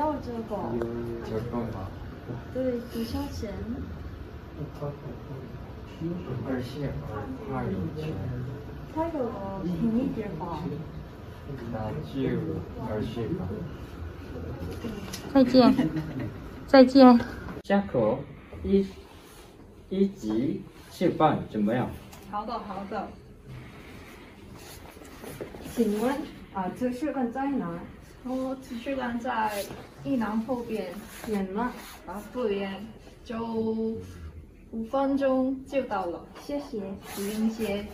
我要这个，这个吗？对，多少钱？二十二块钱，它有个便宜点吧？那就二十吧。再见，再见。下课一一级吃饭怎么样？好的，好的。请问啊，图书馆在哪？我，图书馆在一南后边，远吗？啊，不远，就五分钟就到了。谢谢。不用谢。